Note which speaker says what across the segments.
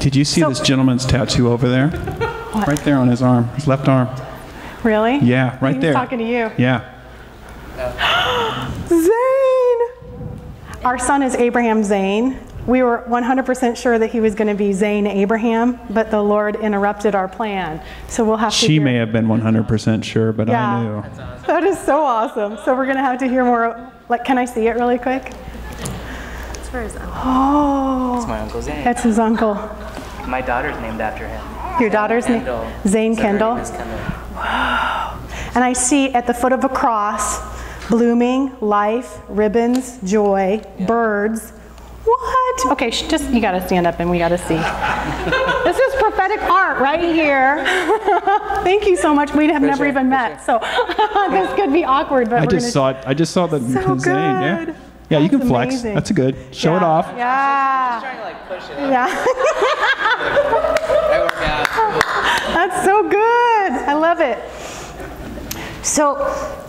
Speaker 1: Did you see
Speaker 2: So-
Speaker 1: this gentleman's tattoo over there? Right there on his arm, his left arm.
Speaker 2: Really?
Speaker 1: Yeah, right there.
Speaker 2: talking to you.
Speaker 1: Yeah.
Speaker 2: Zane! Our son is Abraham Zane. We were 100% sure that he was going to be Zane Abraham, but the Lord interrupted our plan. So we'll have to
Speaker 1: She may have been 100% sure, but
Speaker 2: Yeah.
Speaker 1: I knew.
Speaker 2: That is so awesome. So we're going to have to hear more. Like, can I see it really quick?
Speaker 3: It's for his uncle.
Speaker 2: Oh,
Speaker 4: My Uncle Zane.
Speaker 2: that's his uncle.
Speaker 4: My daughter's named after him.
Speaker 2: Your daughter's name?
Speaker 4: Kendall.
Speaker 2: Zane
Speaker 4: So her name
Speaker 2: Kendall.
Speaker 4: is Kendall.
Speaker 2: And I see at the foot of a cross, blooming, life, ribbons, joy, birds. What? Okay, sh- just you got to stand up and we got to see. this is prophetic art right here. Thank you so much. We have never
Speaker 4: sure,
Speaker 2: even
Speaker 4: for
Speaker 2: met, so this could be awkward. But
Speaker 1: I
Speaker 2: we're
Speaker 1: just
Speaker 2: gonna,
Speaker 1: saw it. I just saw that.
Speaker 2: So
Speaker 1: Zane. Yeah.
Speaker 2: good.
Speaker 1: Yeah, you can flex.
Speaker 2: amazing.
Speaker 1: That's a good. Show it
Speaker 2: Yeah,
Speaker 1: off.
Speaker 2: Yeah.
Speaker 4: Trying to like push it up.
Speaker 2: Yeah.
Speaker 4: I work out.
Speaker 2: That's so good. I love it. So,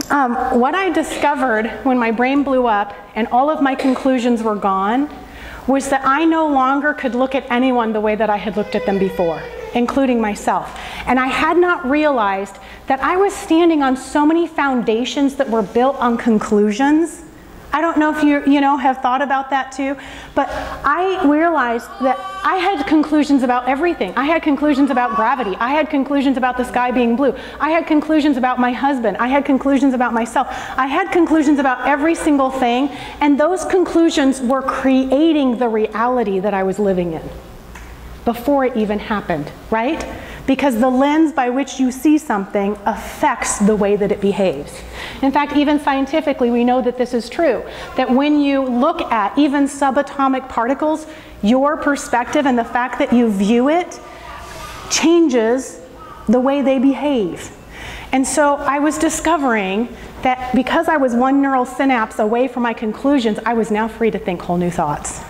Speaker 2: um, what I discovered when my brain blew up and all of my conclusions were gone was that I no longer could look at anyone the way that I had looked at them before, including myself. And I had not realized that I was standing on so many foundations that were built on conclusions. I don't know if you you know have thought about that too, but I realized that I had conclusions about everything. I had conclusions about gravity. I had conclusions about the sky being blue. I had conclusions about my husband. I had conclusions about myself. I had conclusions about every single thing, and those conclusions were creating the reality that I was living in before it even happened, right? Because the lens by which you see something affects the way that it behaves. In fact, even scientifically, we know that this is true. That when you look at even subatomic particles, your perspective and the fact that you view it changes the way they behave. And so I was discovering that because I was one neural synapse away from my conclusions, I was now free to think whole new thoughts.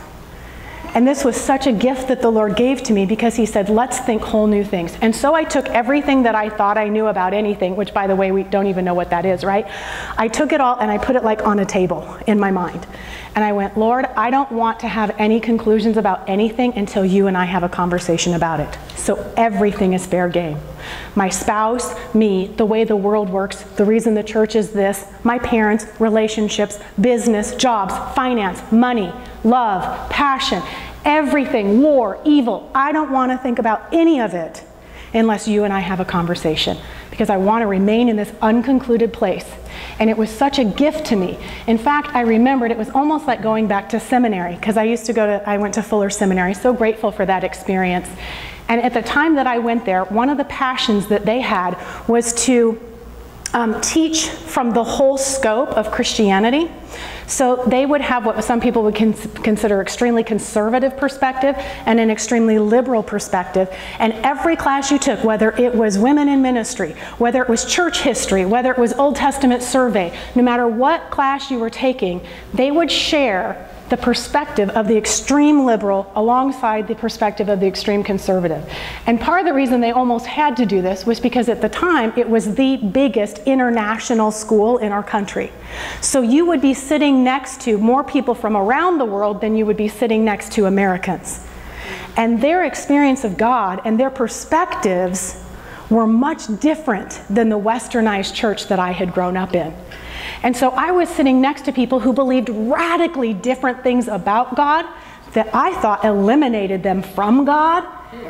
Speaker 2: And this was such a gift that the Lord gave to me because He said, let's think whole new things. And so I took everything that I thought I knew about anything, which by the way, we don't even know what that is, right? I took it all and I put it like on a table in my mind. And I went, Lord, I don't want to have any conclusions about anything until you and I have a conversation about it. So everything is fair game. My spouse, me, the way the world works, the reason the church is this, my parents, relationships, business, jobs, finance, money, love, passion, everything, war, evil. I don't want to think about any of it unless you and I have a conversation because I want to remain in this unconcluded place. And it was such a gift to me. In fact, I remembered it was almost like going back to seminary because I used to go to, I went to Fuller Seminary, so grateful for that experience. And at the time that I went there, one of the passions that they had was to um, teach from the whole scope of Christianity. So they would have what some people would cons- consider extremely conservative perspective and an extremely liberal perspective. And every class you took, whether it was women in ministry, whether it was church history, whether it was Old Testament survey, no matter what class you were taking, they would share the perspective of the extreme liberal alongside the perspective of the extreme conservative. And part of the reason they almost had to do this was because at the time it was the biggest international school in our country. So you would be sitting next to more people from around the world than you would be sitting next to Americans. And their experience of God and their perspectives were much different than the westernized church that I had grown up in. And so I was sitting next to people who believed radically different things about God that I thought eliminated them from God.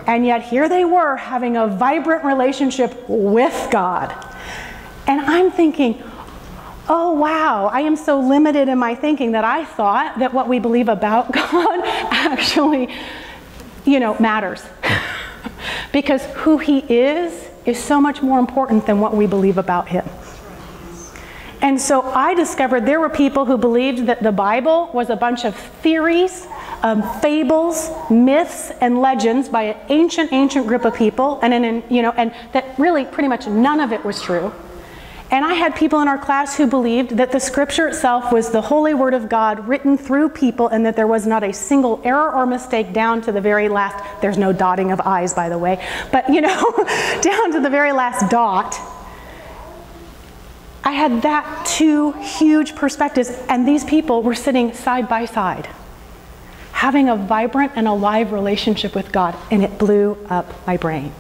Speaker 2: And yet here they were having a vibrant relationship with God. And I'm thinking, oh wow, I am so limited in my thinking that I thought that what we believe about God actually, you know, matters. because who he is is so much more important than what we believe about him. And so I discovered there were people who believed that the Bible was a bunch of theories, um, fables, myths, and legends by an ancient, ancient group of people, and, you know, and that really pretty much none of it was true. And I had people in our class who believed that the scripture itself was the holy word of God written through people and that there was not a single error or mistake down to the very last, there's no dotting of I's, by the way, but you know, down to the very last dot. I had that two huge perspectives, and these people were sitting side by side, having a vibrant and alive relationship with God, and it blew up my brain.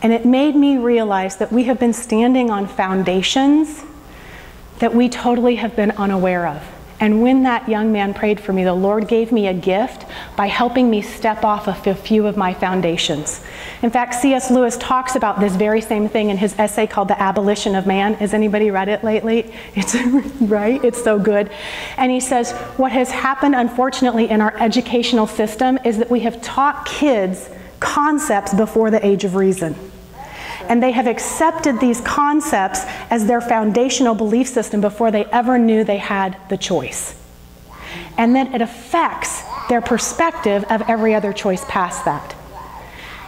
Speaker 2: And it made me realize that we have been standing on foundations that we totally have been unaware of. And when that young man prayed for me, the Lord gave me a gift by helping me step off of a few of my foundations. In fact, C.S. Lewis talks about this very same thing in his essay called The Abolition of Man. Has anybody read it lately? It's right, it's so good. And he says, What has happened, unfortunately, in our educational system is that we have taught kids concepts before the age of reason and they have accepted these concepts as their foundational belief system before they ever knew they had the choice. And then it affects their perspective of every other choice past that.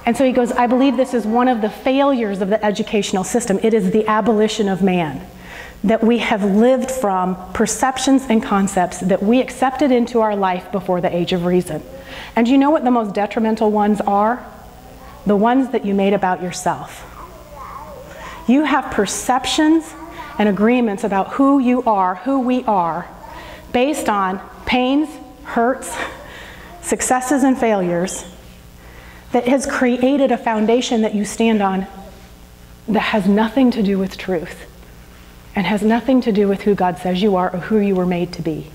Speaker 2: And so he goes, I believe this is one of the failures of the educational system. It is the abolition of man. That we have lived from perceptions and concepts that we accepted into our life before the age of reason. And you know what the most detrimental ones are? The ones that you made about yourself. You have perceptions and agreements about who you are, who we are, based on pains, hurts, successes, and failures that has created a foundation that you stand on that has nothing to do with truth and has nothing to do with who God says you are or who you were made to be.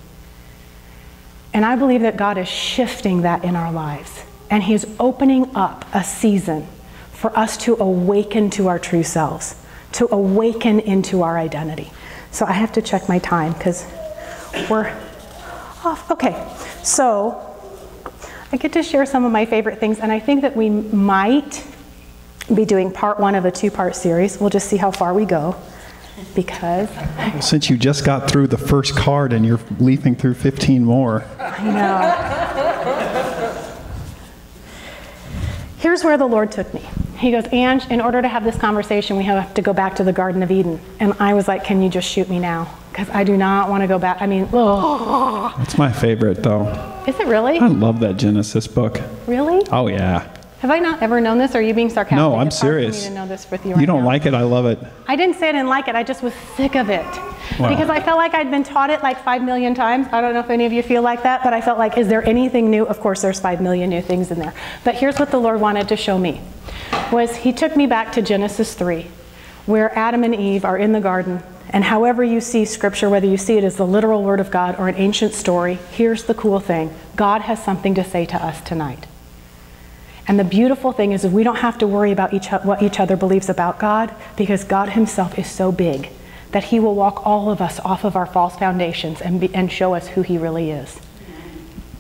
Speaker 2: And I believe that God is shifting that in our lives. And He's opening up a season for us to awaken to our true selves to awaken into our identity. So I have to check my time because we're off. Okay, so I get to share some of my favorite things, and I think that we might be doing part one of a two part series. We'll just see how far we go because.
Speaker 1: Since you just got through the first card and you're leafing through 15 more.
Speaker 2: I know. Here's where the Lord took me. He goes, Ange, in order to have this conversation, we have to go back to the Garden of Eden. And I was like, Can you just shoot me now? Because I do not want to go back. I mean, ugh.
Speaker 1: That's my favorite, though.
Speaker 2: Is it really?
Speaker 1: I love that Genesis book.
Speaker 2: Really?
Speaker 1: Oh, yeah.
Speaker 2: Have I not ever known this? Or are you being sarcastic?
Speaker 1: No, I'm
Speaker 2: It's hard for me
Speaker 1: serious.
Speaker 2: to know this with you
Speaker 1: You don't
Speaker 2: now.
Speaker 1: like it, I love it.
Speaker 2: I didn't say I didn't like it. I just was sick of it.
Speaker 1: Wow.
Speaker 2: Because I felt like I'd been taught it like five million times. I don't know if any of you feel like that, but I felt like, is there anything new? Of course, there's five million new things in there. But here's what the Lord wanted to show me. Was He took me back to Genesis 3, where Adam and Eve are in the garden. And however you see Scripture, whether you see it as the literal Word of God or an ancient story, here's the cool thing God has something to say to us tonight. And the beautiful thing is, we don't have to worry about each, what each other believes about God because God Himself is so big that He will walk all of us off of our false foundations and, be, and show us who He really is.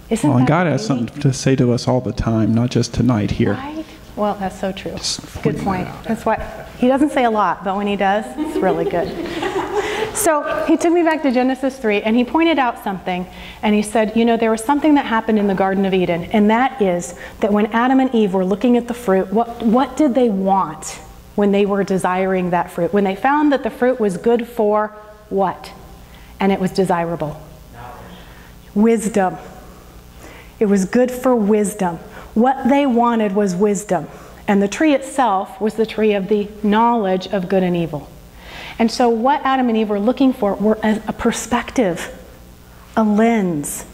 Speaker 2: Isn't
Speaker 1: Well, and God has something to say to us all the time, not just tonight here.
Speaker 2: Right? Well, that's so true. Good point. That's why he doesn't say a lot, but when he does, it's really good. So he took me back to Genesis 3 and he pointed out something and he said, You know, there was something that happened in the Garden of Eden, and that is that when Adam and Eve were looking at the fruit, what, what did they want when they were desiring that fruit? When they found that the fruit was good for what? And it was desirable. Wisdom. It was good for wisdom. What they wanted was wisdom. And the tree itself was the tree of the knowledge of good and evil. And so, what Adam and Eve were looking for were a, a perspective, a lens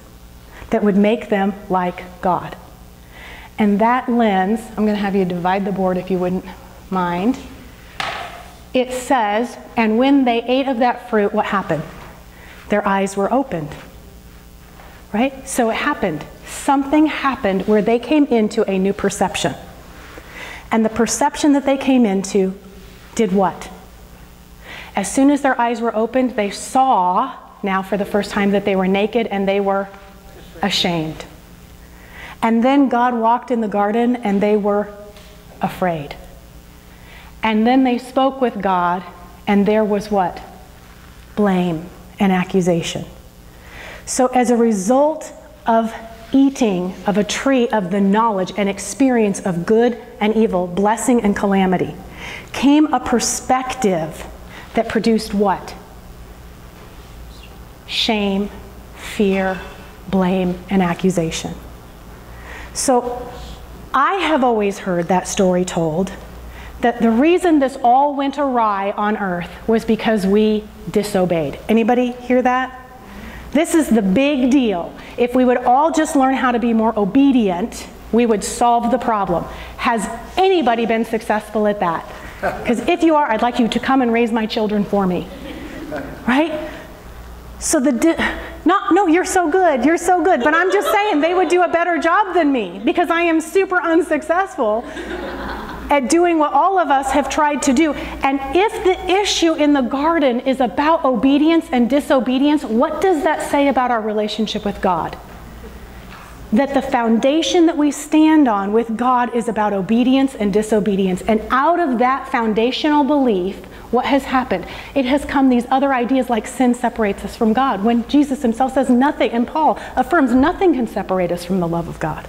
Speaker 2: that would make them like God. And that lens, I'm going to have you divide the board if you wouldn't mind. It says, and when they ate of that fruit, what happened? Their eyes were opened. Right? So it happened. Something happened where they came into a new perception. And the perception that they came into did what? As soon as their eyes were opened, they saw now for the first time that they were naked and they were ashamed. And then God walked in the garden and they were afraid. And then they spoke with God and there was what? Blame and accusation. So, as a result of eating of a tree of the knowledge and experience of good and evil, blessing and calamity, came a perspective that produced what? Shame, fear, blame, and accusation. So, I have always heard that story told that the reason this all went awry on earth was because we disobeyed. Anybody hear that? This is the big deal. If we would all just learn how to be more obedient, we would solve the problem. Has anybody been successful at that? Because if you are, I'd like you to come and raise my children for me. Right? So the di- no, no, you're so good. You're so good. But I'm just saying they would do a better job than me because I am super unsuccessful at doing what all of us have tried to do. And if the issue in the garden is about obedience and disobedience, what does that say about our relationship with God? That the foundation that we stand on with God is about obedience and disobedience. And out of that foundational belief, what has happened? It has come these other ideas like sin separates us from God. When Jesus himself says nothing, and Paul affirms nothing can separate us from the love of God.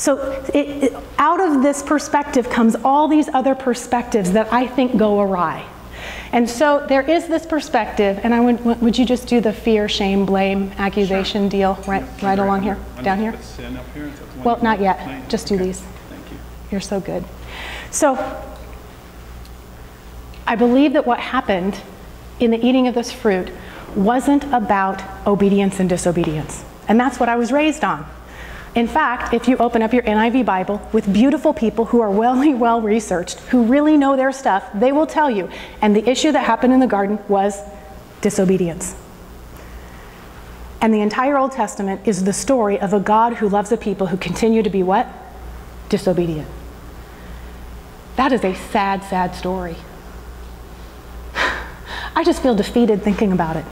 Speaker 2: So, it, it, out of this perspective comes all these other perspectives that I think go awry. And so there is this perspective, and I would, would you just do the fear, shame, blame, accusation sure. deal right, right along here, down here? here well, not yet. Just do okay. these.
Speaker 1: Thank you.
Speaker 2: You're so good. So, I believe that what happened in the eating of this fruit wasn't about obedience and disobedience. And that's what I was raised on. In fact, if you open up your NIV Bible with beautiful people who are well, well researched, who really know their stuff, they will tell you. And the issue that happened in the garden was disobedience. And the entire Old Testament is the story of a God who loves a people who continue to be what? Disobedient. That is a sad, sad story. I just feel defeated thinking about it.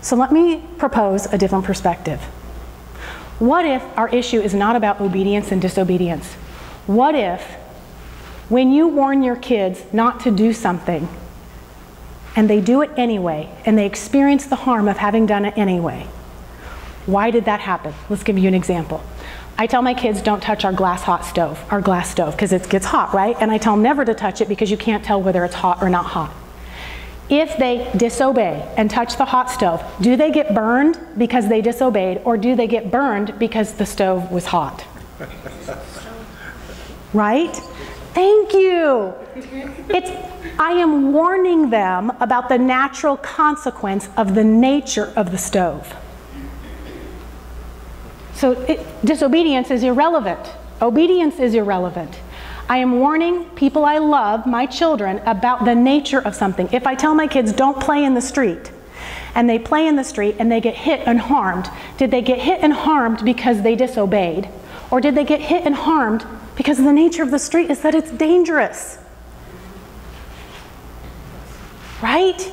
Speaker 2: So let me propose a different perspective. What if our issue is not about obedience and disobedience? What if, when you warn your kids not to do something, and they do it anyway, and they experience the harm of having done it anyway, why did that happen? Let's give you an example. I tell my kids don't touch our glass hot stove, our glass stove, because it gets hot, right? And I tell them never to touch it because you can't tell whether it's hot or not hot. If they disobey and touch the hot stove, do they get burned because they disobeyed, or do they get burned because the stove was hot? right? Thank you. It's, I am warning them about the natural consequence of the nature of the stove. So it, disobedience is irrelevant. Obedience is irrelevant. I am warning people I love, my children, about the nature of something. If I tell my kids don't play in the street, and they play in the street and they get hit and harmed, did they get hit and harmed because they disobeyed? Or did they get hit and harmed because the nature of the street is that it's dangerous? Right?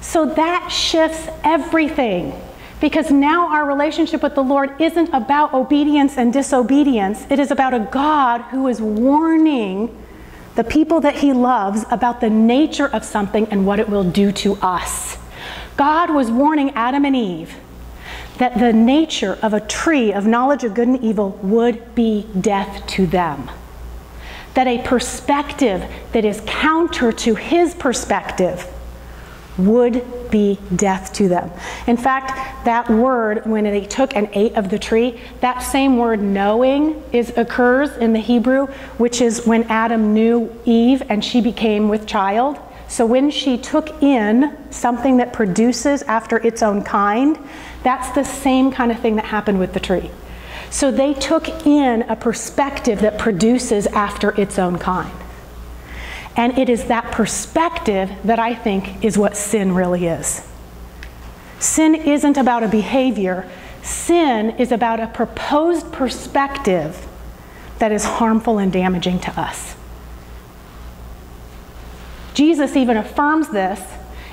Speaker 2: So that shifts everything. Because now our relationship with the Lord isn't about obedience and disobedience. It is about a God who is warning the people that he loves about the nature of something and what it will do to us. God was warning Adam and Eve that the nature of a tree of knowledge of good and evil would be death to them. That a perspective that is counter to his perspective would be death to them. In fact, that word, when they took and ate of the tree, that same word knowing is occurs in the Hebrew, which is when Adam knew Eve and she became with child. So when she took in something that produces after its own kind, that's the same kind of thing that happened with the tree. So they took in a perspective that produces after its own kind. And it is that perspective that I think is what sin really is. Sin isn't about a behavior, sin is about a proposed perspective that is harmful and damaging to us. Jesus even affirms this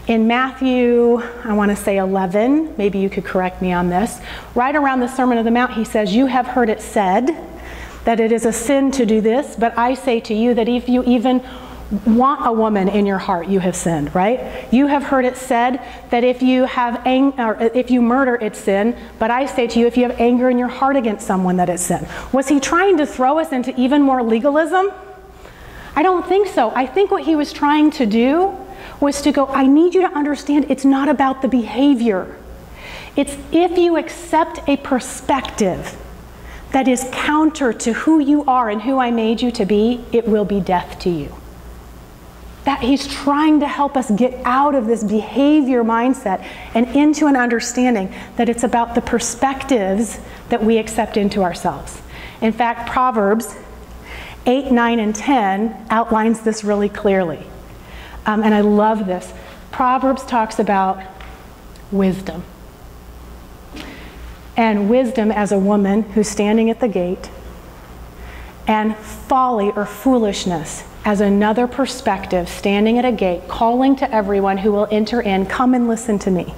Speaker 2: in Matthew, I want to say 11, maybe you could correct me on this. Right around the Sermon of the Mount, he says, You have heard it said that it is a sin to do this, but I say to you that if you even want a woman in your heart, you have sinned, right? You have heard it said that if you have ang- or if you murder, it's sin. But I say to you, if you have anger in your heart against someone, that it's sin. Was he trying to throw us into even more legalism? I don't think so. I think what he was trying to do was to go, I need you to understand it's not about the behavior. It's if you accept a perspective that is counter to who you are and who I made you to be, it will be death to you. That he's trying to help us get out of this behavior mindset and into an understanding that it's about the perspectives that we accept into ourselves. In fact, Proverbs 8, 9, and 10 outlines this really clearly. Um, and I love this. Proverbs talks about wisdom. And wisdom as a woman who's standing at the gate, and folly or foolishness as another perspective, standing at a gate, calling to everyone who will enter in, come and listen to me.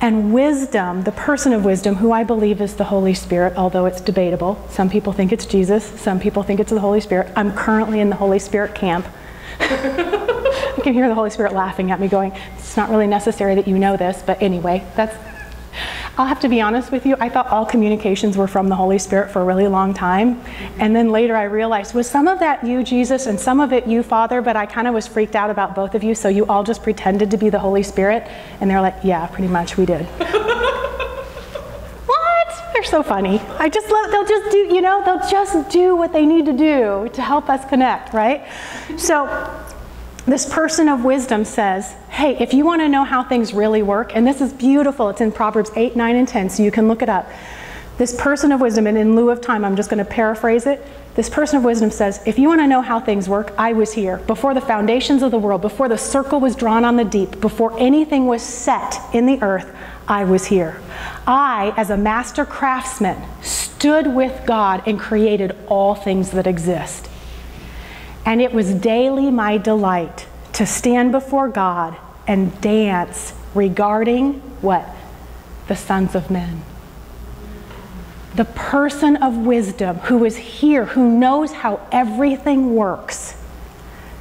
Speaker 2: And wisdom, the person of wisdom, who I believe is the Holy Spirit, although it's debatable. Some people think it's Jesus, some people think it's the Holy Spirit. I'm currently in the Holy Spirit camp. I can hear the Holy Spirit laughing at me, going, It's not really necessary that you know this, but anyway, that's I'll have to be honest with you, I thought all communications were from the Holy Spirit for a really long time. And then later I realized, was some of that you, Jesus, and some of it you, Father, but I kind of was freaked out about both of you, so you all just pretended to be the Holy Spirit? And they're like, yeah, pretty much we did. what? They're so funny. I just love, they'll just do, you know, they'll just do what they need to do to help us connect, right? So, this person of wisdom says, Hey, if you want to know how things really work, and this is beautiful, it's in Proverbs 8, 9, and 10, so you can look it up. This person of wisdom, and in lieu of time, I'm just going to paraphrase it. This person of wisdom says, If you want to know how things work, I was here. Before the foundations of the world, before the circle was drawn on the deep, before anything was set in the earth, I was here. I, as a master craftsman, stood with God and created all things that exist. And it was daily my delight to stand before God and dance regarding what? The sons of men. The person of wisdom who is here, who knows how everything works,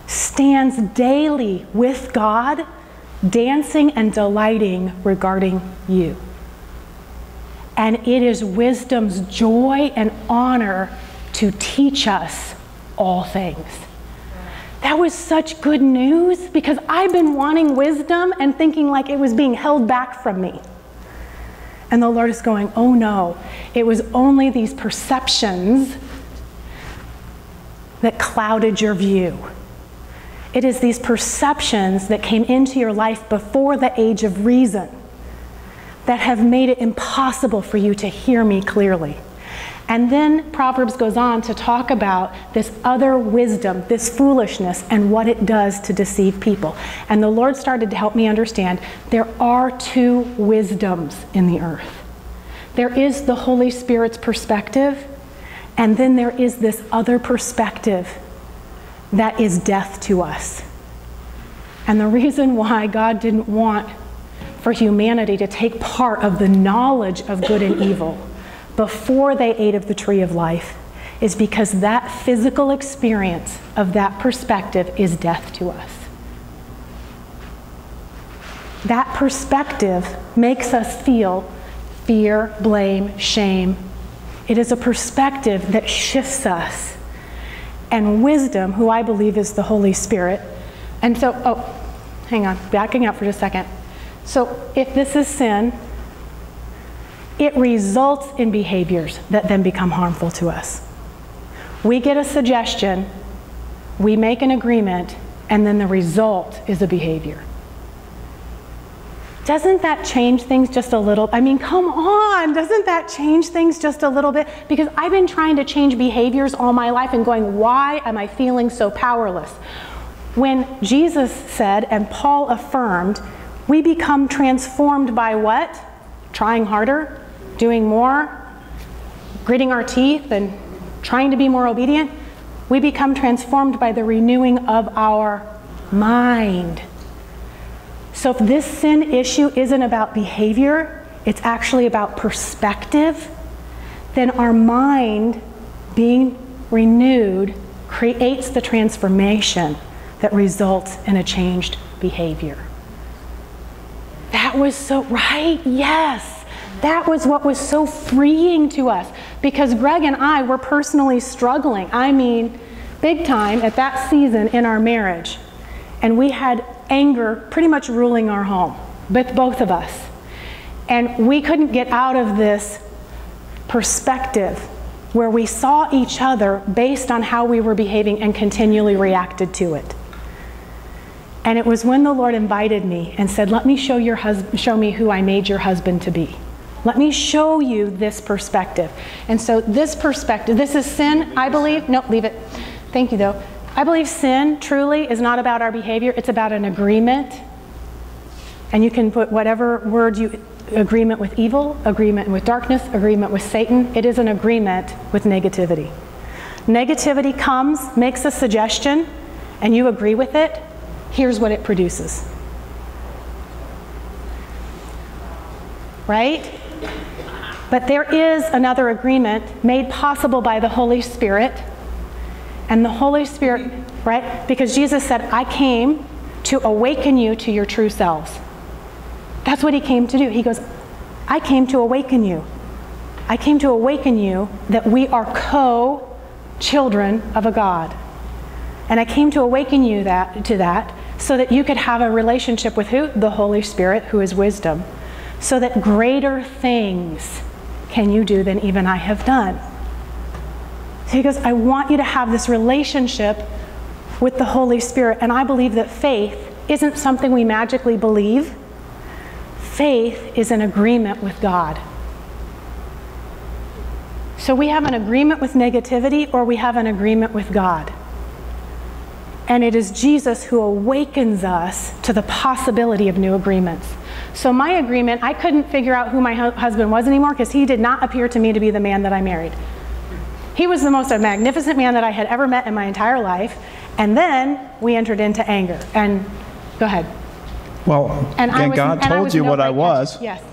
Speaker 2: stands daily with God, dancing and delighting regarding you. And it is wisdom's joy and honor to teach us all things. That was such good news because I've been wanting wisdom and thinking like it was being held back from me. And the Lord is going, oh no, it was only these perceptions that clouded your view. It is these perceptions that came into your life before the age of reason that have made it impossible for you to hear me clearly. And then Proverbs goes on to talk about this other wisdom, this foolishness, and what it does to deceive people. And the Lord started to help me understand there are two wisdoms in the earth. There is the Holy Spirit's perspective, and then there is this other perspective that is death to us. And the reason why God didn't want for humanity to take part of the knowledge of good and evil before they ate of the tree of life is because that physical experience of that perspective is death to us. That perspective makes us feel fear, blame, shame. It is a perspective that shifts us. And wisdom, who I believe is the Holy Spirit. And so, oh, hang on, backing up for just a second. So, if this is sin, it results in behaviors that then become harmful to us. We get a suggestion, we make an agreement, and then the result is a behavior. Doesn't that change things just a little? I mean, come on, doesn't that change things just a little bit? Because I've been trying to change behaviors all my life and going, why am I feeling so powerless? When Jesus said, and Paul affirmed, we become transformed by what? Trying harder? Doing more, gritting our teeth, and trying to be more obedient, we become transformed by the renewing of our mind. So if this sin issue isn't about behavior, it's actually about perspective, then our mind being renewed creates the transformation that results in a changed behavior. That was so right, yes. That was what was so freeing to us because Greg and I were personally struggling. I mean, big time at that season in our marriage. And we had anger pretty much ruling our home, with both of us. And we couldn't get out of this perspective where we saw each other based on how we were behaving and continually reacted to it. And it was when the Lord invited me and said, Let me show, your hus- show me who I made your husband to be. Let me show you this perspective. And so, this perspective, this is sin, I believe. No, leave it. Thank you, though. I believe sin truly is not about our behavior, it's about an agreement. And you can put whatever word you agreement with evil, agreement with darkness, agreement with Satan. It is an agreement with negativity. Negativity comes, makes a suggestion, and you agree with it. Here's what it produces. Right? But there is another agreement made possible by the Holy Spirit. And the Holy Spirit, right? Because Jesus said, I came to awaken you to your true selves. That's what he came to do. He goes, I came to awaken you. I came to awaken you that we are co children of a God. And I came to awaken you that, to that so that you could have a relationship with who? The Holy Spirit, who is wisdom. So that greater things can you do than even I have done. So he goes, I want you to have this relationship with the Holy Spirit. And I believe that faith isn't something we magically believe, faith is an agreement with God. So we have an agreement with negativity or we have an agreement with God. And it is Jesus who awakens us to the possibility of new agreements. So, my agreement, I couldn't figure out who my hu- husband was anymore because he did not appear to me to be the man that I married. He was the most magnificent man that I had ever met in my entire life. And then we entered into anger. And go ahead.
Speaker 1: Well,
Speaker 2: And,
Speaker 1: and
Speaker 2: was,
Speaker 1: God
Speaker 2: and
Speaker 1: told you
Speaker 2: no
Speaker 1: what I was.
Speaker 2: Yes.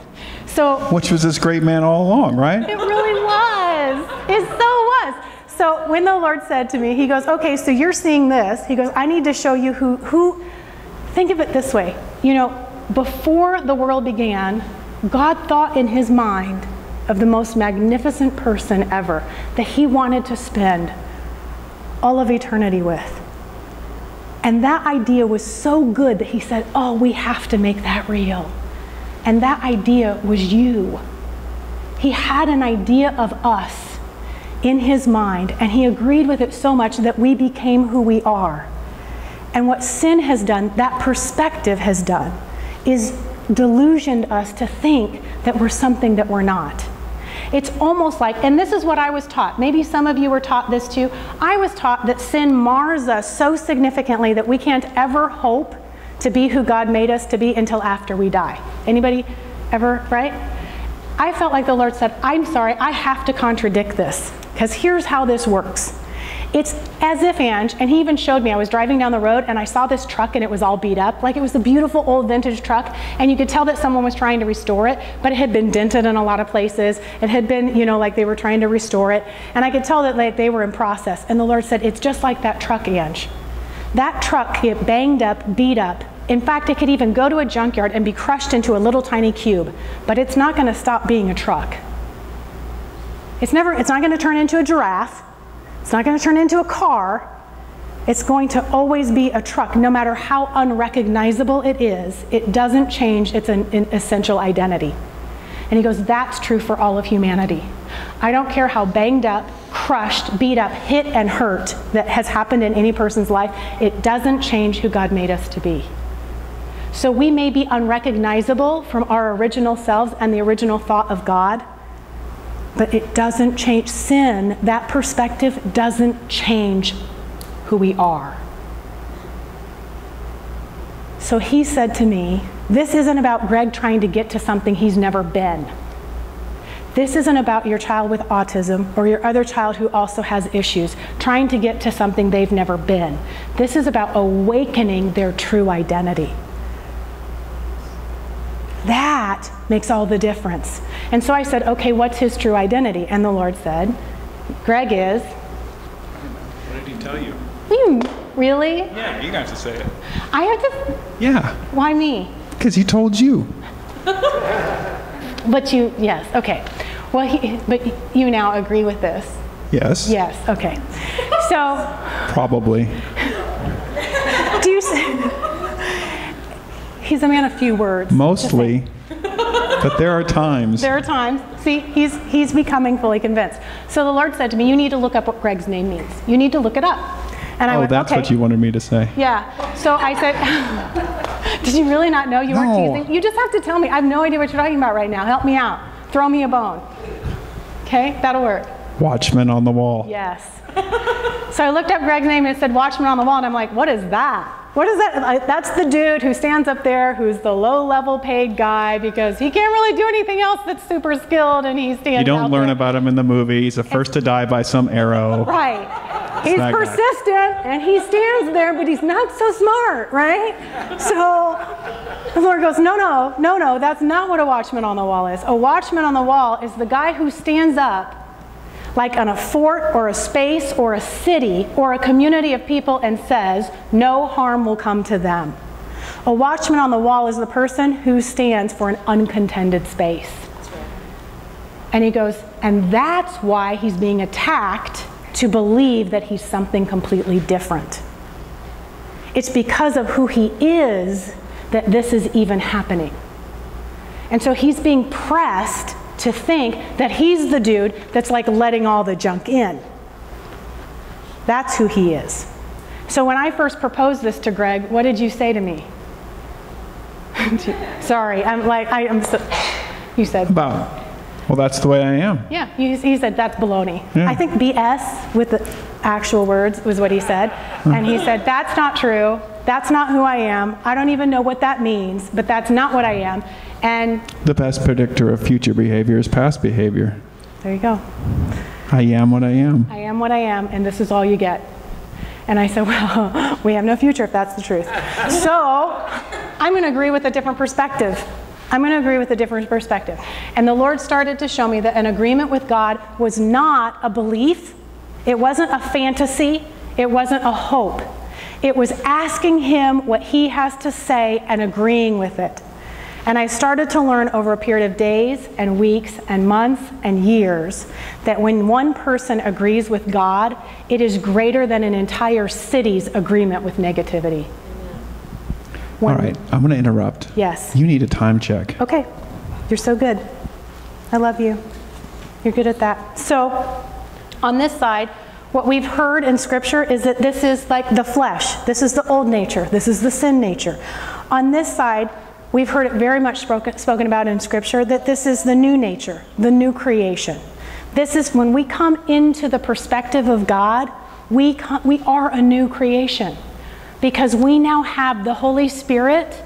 Speaker 2: So
Speaker 1: which was this great man all along, right?
Speaker 2: It really was. It so was. So when the Lord said to me, He goes, Okay, so you're seeing this. He goes, I need to show you who, who, think of it this way. You know, before the world began, God thought in His mind of the most magnificent person ever that He wanted to spend all of eternity with. And that idea was so good that He said, Oh, we have to make that real. And that idea was you. He had an idea of us in his mind, and he agreed with it so much that we became who we are. And what sin has done, that perspective has done, is delusioned us to think that we're something that we're not. It's almost like, and this is what I was taught. Maybe some of you were taught this too. I was taught that sin mars us so significantly that we can't ever hope to be who God made us to be until after we die. Anybody ever, right? I felt like the Lord said, I'm sorry, I have to contradict this because here's how this works. It's as if Ange, and he even showed me, I was driving down the road and I saw this truck and it was all beat up. Like it was a beautiful old vintage truck, and you could tell that someone was trying to restore it, but it had been dented in a lot of places. It had been, you know, like they were trying to restore it. And I could tell that like, they were in process. And the Lord said, It's just like that truck, Ange. That truck get banged up, beat up. In fact, it could even go to a junkyard and be crushed into a little tiny cube, but it's not going to stop being a truck. It's never it's not going to turn into a giraffe. It's not going to turn into a car. It's going to always be a truck no matter how unrecognizable it is. It doesn't change its an, an essential identity. And he goes, That's true for all of humanity. I don't care how banged up, crushed, beat up, hit, and hurt that has happened in any person's life, it doesn't change who God made us to be. So we may be unrecognizable from our original selves and the original thought of God, but it doesn't change sin. That perspective doesn't change who we are. So he said to me, This isn't about Greg trying to get to something he's never been. This isn't about your child with autism or your other child who also has issues, trying to get to something they've never been. This is about awakening their true identity. That makes all the difference. And so I said, okay, what's his true identity? And the Lord said, Greg is.
Speaker 5: What did he tell you?
Speaker 2: You really?
Speaker 5: Yeah, you got to say it.
Speaker 2: I have to.
Speaker 1: Yeah,
Speaker 2: Why me?
Speaker 1: because he told you.
Speaker 2: But you, yes, okay. Well, he, but you now agree with this.
Speaker 1: Yes.
Speaker 2: Yes, okay. So,
Speaker 1: Probably.
Speaker 2: do you. s- He's a man of few words.
Speaker 1: Mostly. but there are times.
Speaker 2: There are times. See, he's he's becoming fully convinced. So the Lord said to me, "You need to look up what Greg's name means. You need to look it up." And I
Speaker 1: Oh,
Speaker 2: went,
Speaker 1: that's
Speaker 2: okay.
Speaker 1: what you wanted me to say.
Speaker 2: Yeah. So I said, Did you really not know you weren't teasing? You just have to tell me. I have no idea what you're talking about right now. Help me out. Throw me a bone. Okay? That'll work.
Speaker 1: Watchman on the wall.
Speaker 2: Yes. so I looked up Greg's name and it said Watchman on the Wall, and I'm like, what is that? What is that? That's the dude who stands up there who's the low level paid guy because he can't really do anything else that's super skilled and he stands
Speaker 1: You don't learn
Speaker 2: there.
Speaker 1: about him in the movie. He's the first to die by some arrow.
Speaker 2: Right. He's
Speaker 1: that guy.
Speaker 2: persistent and he stands there, but he's not so smart, right? So the Lord goes, No, no, no, no, that's not what a watchman on the wall is. A watchman on the wall is the guy who stands up like on a fort or a space or a city or a community of people and says, No harm will come to them. A watchman on the wall is the person who stands for an uncontended space. And he goes, and that's why he's being attacked to believe that he's something completely different. It's because of who he is that this is even happening. And so he's being pressed to think that he's the dude that's like letting all the junk in. That's who he is. So when I first proposed this to Greg, what did you say to me? Sorry, I'm like, I am so, you said,
Speaker 1: About, well, that's the way I am.
Speaker 2: yeah, he, he said that's baloney.
Speaker 1: Yeah.
Speaker 2: I think BS with the actual words was what he said. Uh-huh. And he said, that's not true. That's not who I am. I don't even know what that means, but that's not what I am. And
Speaker 1: The best predictor of future behavior is past behavior.
Speaker 2: there you go.
Speaker 1: I am what I am.
Speaker 2: I am what I am, and this is all you get. And I said, well, we have no future if that's the truth. so I'm going to agree with a different perspective. I'm going to agree with a different perspective. And the Lord started to show me that an agreement with God was not a belief, it wasn't a fantasy, it wasn't a hope. It was asking Him what He has to say and agreeing with it. And I started to learn over a period of days and weeks and months and years that when one person agrees with God, it is greater than an entire city's agreement with negativity.
Speaker 1: All right, I'm going to interrupt.
Speaker 2: Yes.
Speaker 1: You need a time check.
Speaker 2: Okay. You're so good. I love you. You're good at that. So, on this side, what we've heard in Scripture is that this is like the flesh. This is the old nature. This is the sin nature. On this side, we've heard it very much spoken, spoken about in Scripture that this is the new nature, the new creation. This is when we come into the perspective of God, we, co- we are a new creation because we now have the Holy Spirit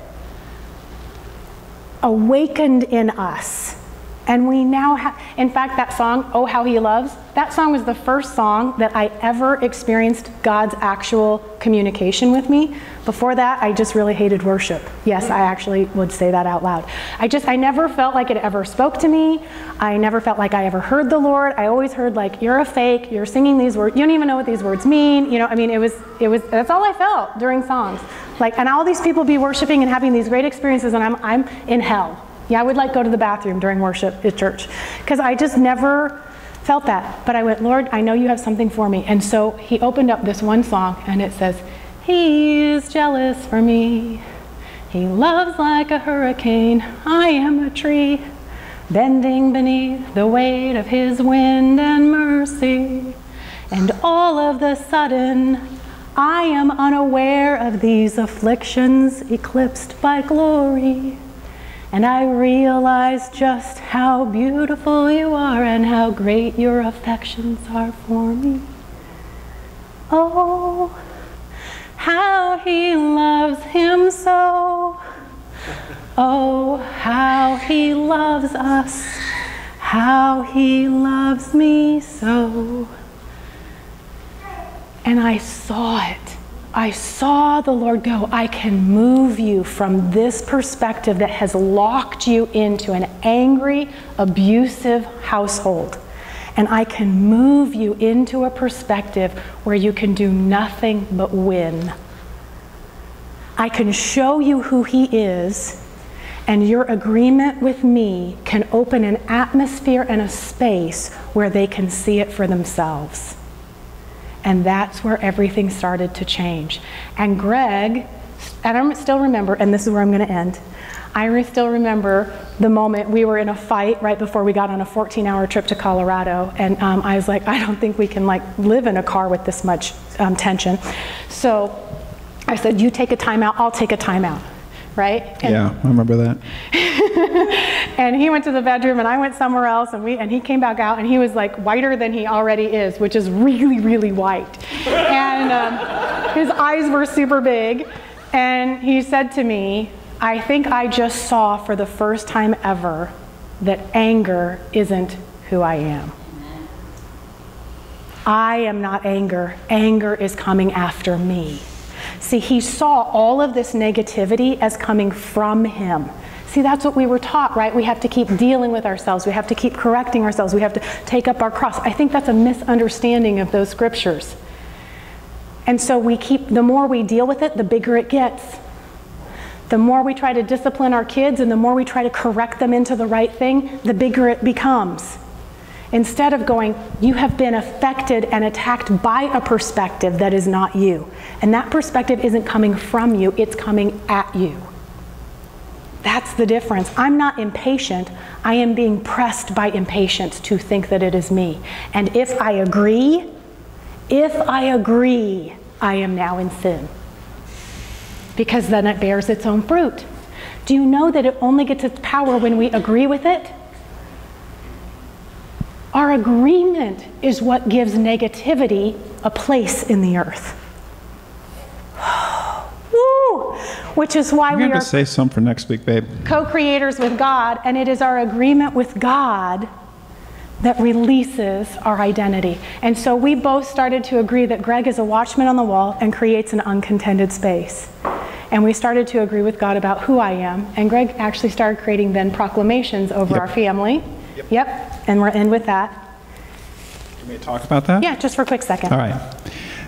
Speaker 2: awakened in us. And we now have, in fact, that song, Oh How He Loves, that song was the first song that I ever experienced God's actual communication with me. Before that, I just really hated worship. Yes, I actually would say that out loud. I just, I never felt like it ever spoke to me. I never felt like I ever heard the Lord. I always heard like, you're a fake, you're singing these words, you don't even know what these words mean. You know, I mean, it was, it was, that's all I felt during songs. Like, and all these people be worshiping and having these great experiences, and I'm, I'm in hell. Yeah, I would like to go to the bathroom during worship at church because I just never felt that. But I went, Lord, I know you have something for me. And so he opened up this one song and it says, He's jealous for me. He loves like a hurricane. I am a tree bending beneath the weight of his wind and mercy. And all of the sudden, I am unaware of these afflictions eclipsed by glory. And I realize just how beautiful you are and how great your affections are for me. Oh, how he loves him so. Oh, how he loves us. How he loves me so. And I saw it. I saw the Lord go, I can move you from this perspective that has locked you into an angry, abusive household. And I can move you into a perspective where you can do nothing but win. I can show you who He is, and your agreement with me can open an atmosphere and a space where they can see it for themselves. And that's where everything started to change. And Greg, and I still remember, and this is where I'm going to end. I still remember the moment we were in a fight right before we got on a 14-hour trip to Colorado, and um, I was like, I don't think we can like live in a car with this much um, tension. So I said, you take a timeout, I'll take a timeout, right? And,
Speaker 1: Yeah, I remember that.
Speaker 2: and he went to the bedroom, and I went somewhere else, and we and he came back out, and he was like whiter than he already is, which is really, really white, and um, his eyes were super big, and he said to me, I think I just saw for the first time ever that anger isn't who I am. I am not anger. Anger is coming after me. See, he saw all of this negativity as coming from him. See, that's what we were taught, right? We have to keep dealing with ourselves. We have to keep correcting ourselves. We have to take up our cross. I think that's a misunderstanding of those scriptures. And so we keep, the more we deal with it, the bigger it gets. The more we try to discipline our kids and the more we try to correct them into the right thing, the bigger it becomes. Instead of going, you have been affected and attacked by a perspective that is not you. And that perspective isn't coming from you, it's coming at you. That's the difference. I'm not impatient. I am being pressed by impatience to think that it is me. And if I agree, if I agree, I am now in sin because then it bears its own fruit. Do you know that it only gets its power when we agree with it? Our agreement is what gives negativity a place in the earth. Woo! Which is why
Speaker 1: I'm
Speaker 2: we are
Speaker 1: to say some for next week, babe.
Speaker 2: co creators with God, and it is our agreement with God that releases our identity. And so we both started to agree that Greg is a watchman on the wall and creates an uncontended space. And we started to agree with God about who I am. And Greg actually started creating then proclamations over
Speaker 1: Yep.
Speaker 2: our family. Yep. Yep. And we're in with that.
Speaker 1: Can we talk about that?
Speaker 2: Yeah, just for a quick second.
Speaker 1: All right.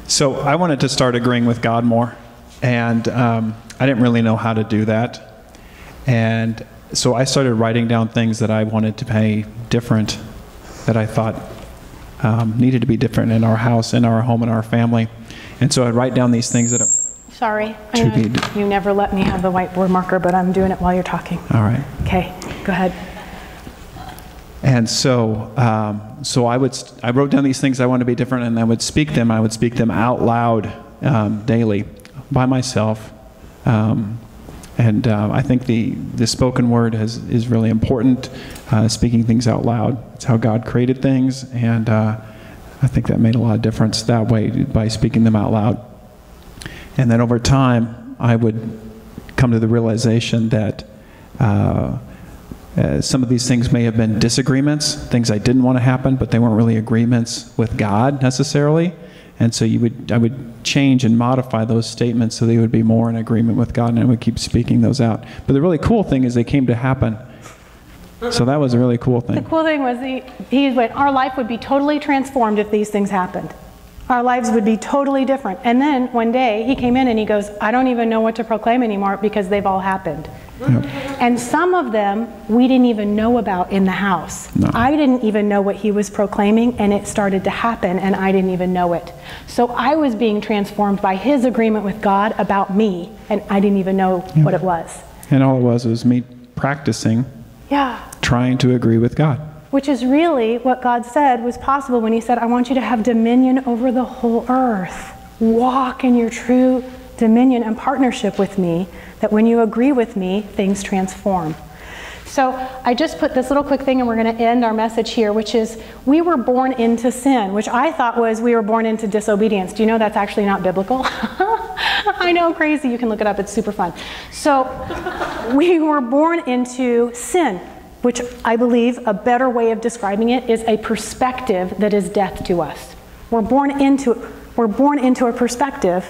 Speaker 1: So I wanted to start agreeing with God more, and um, I didn't really know how to do that. And so I started writing down things that I wanted to pay different, that I thought um, needed to be different in our house, in our home, in our family. And so I'd write down these things that.
Speaker 2: Sorry. I
Speaker 1: To be-
Speaker 2: You never let me have the whiteboard marker, but I'm doing it while you're talking.
Speaker 1: All right.
Speaker 2: Okay, go ahead.
Speaker 1: And so, um, so I would, I wrote down these things I wanted to be different, and I would speak them. I would speak them out loud um, daily, by myself. Um, and uh, I think the, the spoken word has, is really important. Uh, speaking things out loud. It's how God created things, and uh, I think that made a lot of difference that way by speaking them out loud. And then over time, I would come to the realization that. Uh, some of these things may have been disagreements, things I didn't want to happen, but they weren't really agreements with God necessarily. And so you would, I would change and modify those statements so they would be more in agreement with God, and I would keep speaking those out. But the really cool thing is they came to happen. So that was a really cool thing.
Speaker 2: The cool thing was he, he went, our life would be totally transformed if these things happened. Our lives would be totally different. And then one day he came in and he goes, I don't even know what to proclaim anymore because they've all happened. And some of them we didn't even know about in the house.
Speaker 1: No.
Speaker 2: I didn't even know what he was proclaiming, and it started to happen, and I didn't even know it. So I was being transformed by his agreement with God about me, and I didn't even know what it was.
Speaker 1: And all it was was me practicing,
Speaker 2: Yeah.
Speaker 1: trying to agree with God.
Speaker 2: Which is really what God said was possible when He said, I want you to have dominion over the whole earth. Walk in your true dominion and partnership with me, that when you agree with me, things transform. So I just put this little quick thing, and we're going to end our message here, which is we were born into sin, which I thought was we were born into disobedience. Do you know that's actually not biblical? I know, crazy. You can look it up, it's super fun. So we were born into sin, which I believe a better way of describing it is a perspective that is death to us. We're born into, we're born into a perspective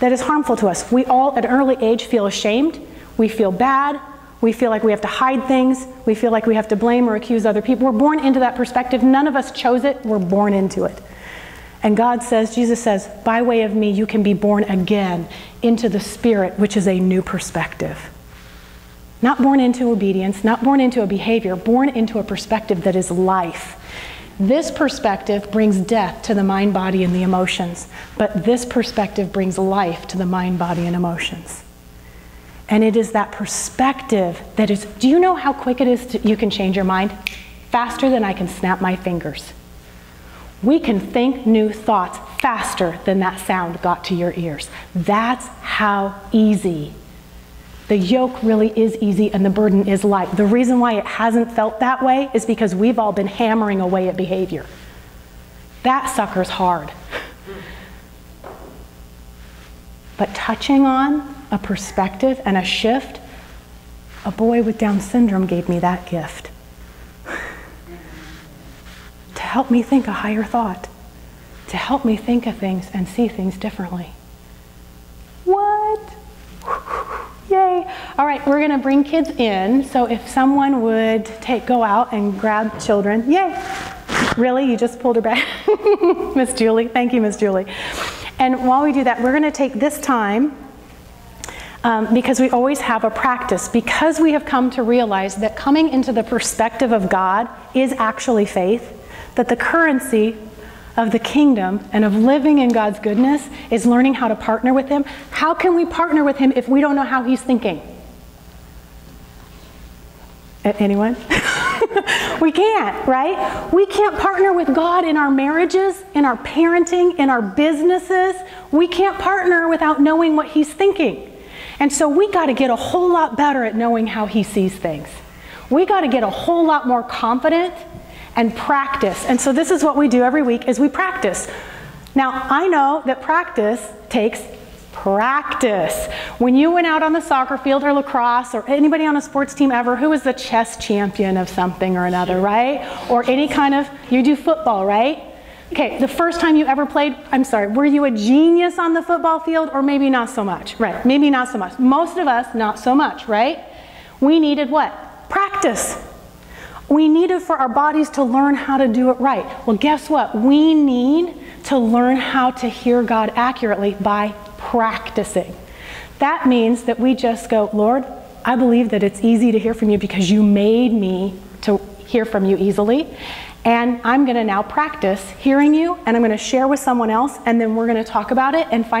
Speaker 2: that is harmful to us. We all at an early age feel ashamed, we feel bad, we feel like we have to hide things, we feel like we have to blame or accuse other people. We're born into that perspective. None of us chose it, we're born into it. And God says, Jesus says, by way of me, you can be born again into the Spirit, which is a new perspective. Not born into obedience, not born into a behavior, born into a perspective that is life. This perspective brings death to the mind, body, and the emotions, but this perspective brings life to the mind, body, and emotions. And it is that perspective that is, do you know how quick it is to, you can change your mind? Faster than I can snap my fingers. We can think new thoughts faster than that sound got to your ears. That's how easy. The yoke really is easy and the burden is light. The reason why it hasn't felt that way is because we've all been hammering away at behavior. That sucker's hard. But touching on a perspective and a shift, a boy with Down syndrome gave me that gift to help me think a higher thought, to help me think of things and see things differently. What? Yay. All right, we're going to bring kids in. So if someone would take go out and grab children. Yay. Really? You just pulled her back? Miss Julie. Thank you, Miss Julie. And while we do that, we're going to take this time um, because we always have a practice, because we have come to realize that coming into the perspective of God is actually faith, that the currency of the kingdom and of living in God's goodness is learning how to partner with Him. How can we partner with Him if we don't know how He's thinking? Anyone? we can't, right? We can't partner with God in our marriages, in our parenting, in our businesses. We can't partner without knowing what He's thinking. And so we got to get a whole lot better at knowing how He sees things. We got to get a whole lot more confident and practice. And so this is what we do every week is we practice. Now, I know that practice takes practice. When you went out on the soccer field or lacrosse or anybody on a sports team ever, who was the chess champion of something or another, right? Or any kind of, you do football, right? Okay, the first time you ever played, I'm sorry, were you a genius on the football field or maybe not so much? Right, maybe not so much. Most of us, not so much, right? We needed what? Practice. We needed for our bodies to learn how to do it right. Well, guess what? We need to learn how to hear God accurately by practicing. That means that we just go, Lord, I believe that it's easy to hear from you because you made me to hear from you easily. And I'm going to now practice hearing you, and I'm going to share with someone else, and then we're going to talk about it and find